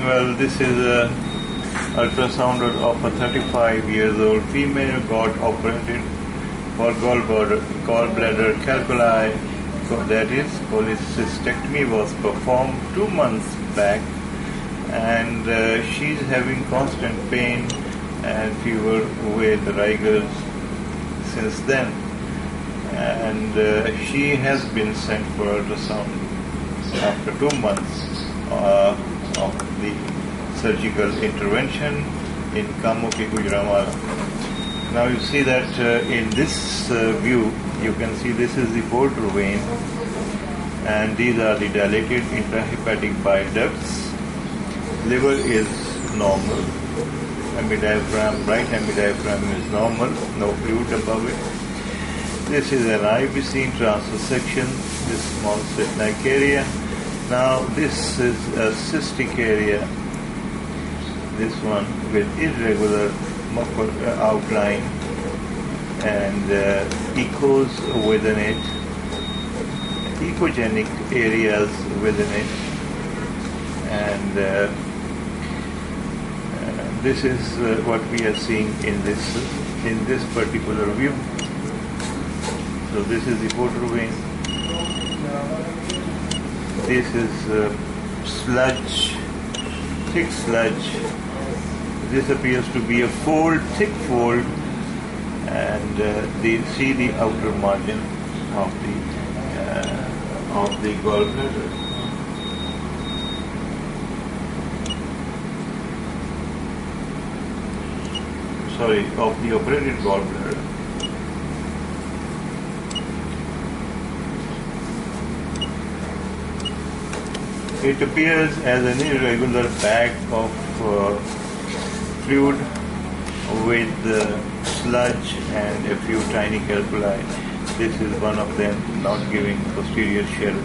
Well, this is a ultrasound of a 35 years old female got operated for gallbladder, gallbladder calculi. So That is, cholecystectomy was performed two months back, and uh, she's having constant pain and fever with rigors since then. And uh, she has been sent for ultrasound after two months uh, of the surgical intervention in Kamoke Gujranwala. Now you see that uh, in this uh, view, you can see this is the portal vein and these are the dilated intrahepatic bile ducts. Liver is normal. Hemidiaphragm, right hemidiaphragm is normal, no fluid above it. This is an IVC transverse section, this small cyst-like area. Now this is a cystic area, this one with irregular outline and uh, echoes within it, echogenic areas within it, and uh, uh, this is uh, what we are seeing in this in this particular view. So this is the portal vein. This is uh, sludge, thick sludge this appears to be a fold, thick fold, and uh, the, see the outer margin of the uh, of the gallbladder. Sorry, of the operated gallbladder. It appears as an irregular bag of uh, fluid with sludge and a few tiny calculi. This is one of them not giving posterior shell.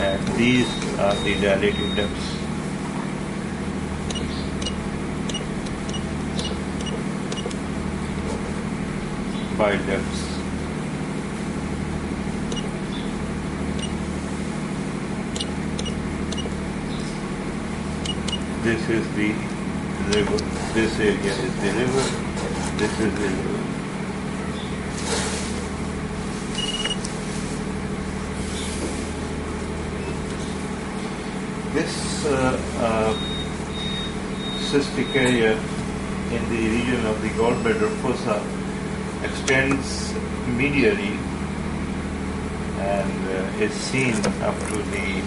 And these are the dilated ducts. Bile ducts. This is the liver, this area is the liver, this is the liver. This uh, uh, cystic area in the region of the gallbladder fossa extends medially and uh, is seen up to the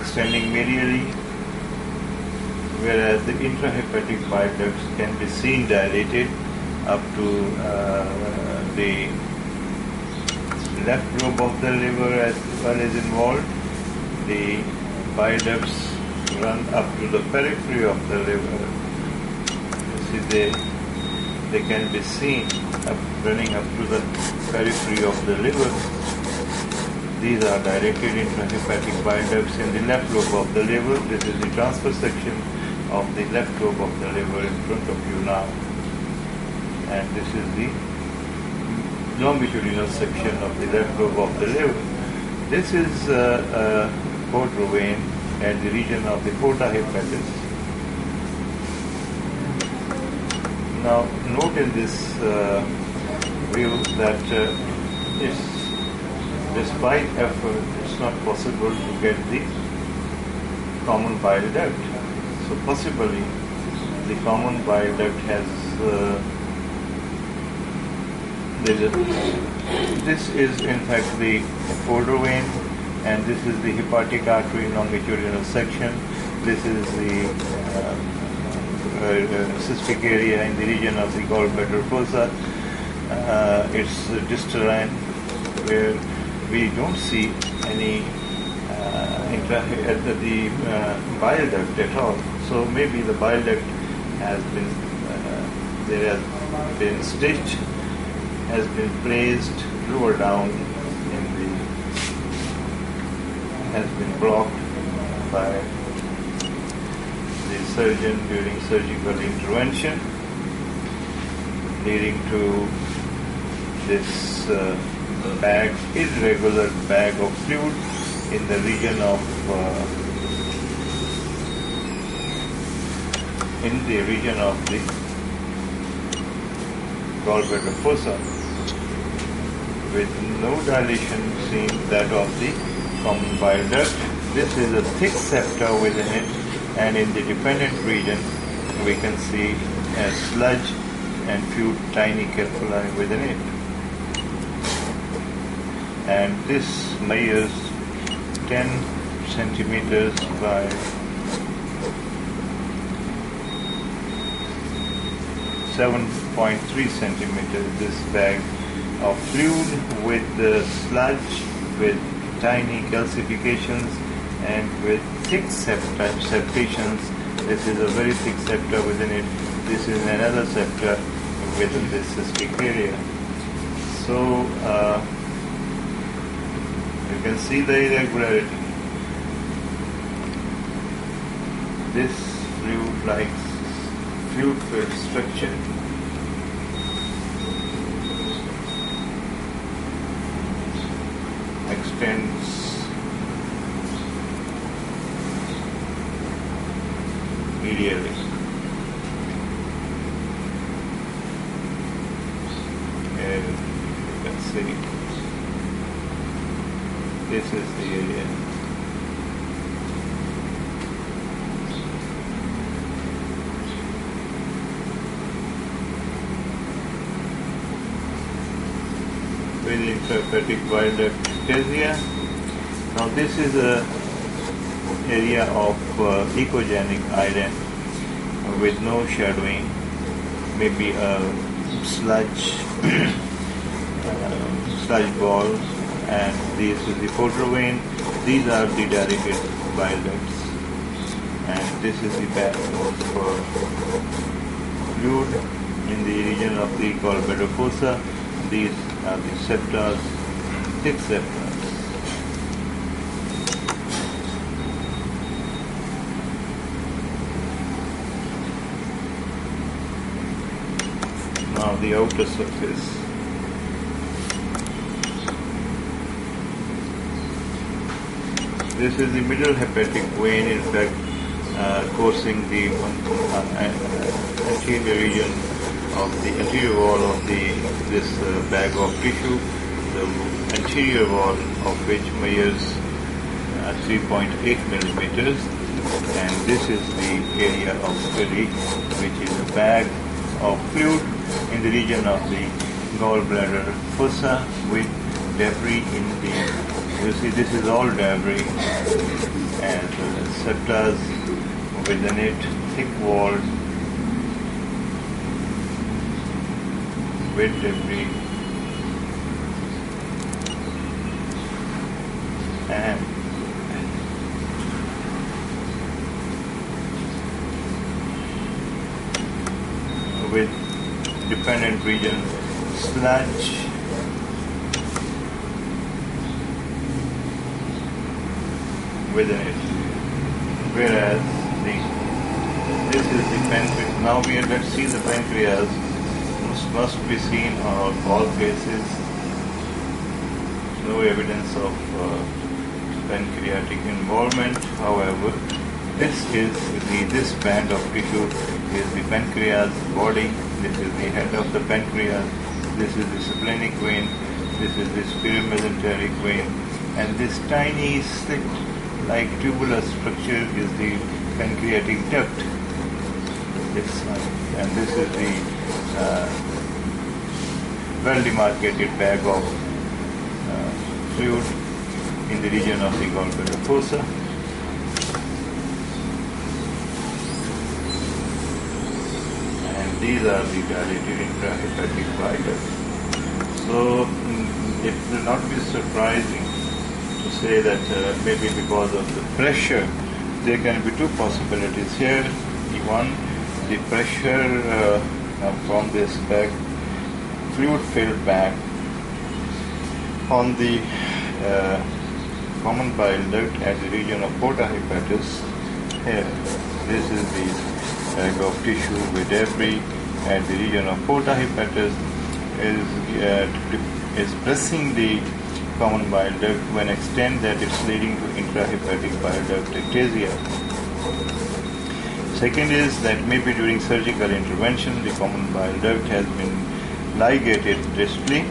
extending medially whereas the intrahepatic bile ducts can be seen dilated up to uh, the left lobe of the liver as well as involved. The bile ducts run up to the periphery of the liver. You see, they, they can be seen up, running up to the periphery of the liver. These are directed intrahepatic bile ducts in the left lobe of the liver. This is the transverse section of the left lobe of the liver in front of you now. And this is the longitudinal section of the left lobe of the liver. This is uh, a portal vein at the region of the porta hepatis. Now, note in this uh, view that uh, it's, despite effort, it's not possible to get the common bile duct. So possibly the common bile duct has uh, this is in fact the portal vein and this is the hepatic artery longitudinal section. This is the uh, uh, cystic area in the region of the gallbladder fossa. Uh, it's distal where we don't see any uh, intra- the uh, bile duct at all. So maybe the bile duct has been, uh, there has been stitch, has been placed lower down in the, has been blocked by the surgeon during surgical intervention, leading to this uh, bag, irregular bag of fluid in the region of uh, in the region of the gallbladder fossa with no dilation seen that of the common bile duct. This is a thick septa within it and in the dependent region we can see a sludge and few tiny calculi within it. And this measures 10 centimeters by 7.3 centimeters this bag of fluid with the sludge with tiny calcifications and with thick septa, septations. This is a very thick septa within it. This is another septa within this cystic area. So uh, you can see the irregularity. This fluid like filled structure extends medially. And can see this is the area. With intrahepatic bile. Now this is a area of uh, echogenic iron with no shadowing, maybe a sludge, uh, sludge ball, and this is the portal vein. These are the bile ducts, and this is the bag of uh, in the region of the gallbladder fossa. These the septas, thick septas. Now the outer surface. This is the middle hepatic vein, in fact, uh, coursing the uh, uh, anterior region of the anterior wall of the this uh, bag of tissue, the anterior wall of which measures uh, 3.8 millimeters, and this is the area of study, which is a bag of fluid in the region of the gallbladder fossa with debris in the. You see, this is all debris, and uh, septas within it, thick walled with debris and with dependent region sludge within it whereas the this is the pancreas now we are let's see the pancreas must be seen on all faces. No evidence of uh, pancreatic involvement. However, this is the this band of tissue is the pancreas body. This is the head of the pancreas. This is the splenic vein. This is the superior mesenteric vein, and this tiny slit-like tubular structure is the pancreatic duct. This side, and this is the uh, well demarcated bag of uh, fluid in the region of the gallbladder fossa. And these are the dilated intrahepatic bile So mm, it will not be surprising to say that uh, maybe because of the pressure, there can be two possibilities here. One, the pressure uh, from this bag fluid bag on the uh, common bile duct at the region of porta hepatis. Here, this is the bag of tissue with debris at the region of porta hepatis is uh, is pressing the common bile duct to an extent that it's leading to intrahepatic bile duct ectasia. Second is that maybe during surgical intervention the common bile duct has been ligated distally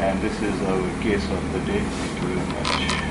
and this is our case of the day. Thank you very much.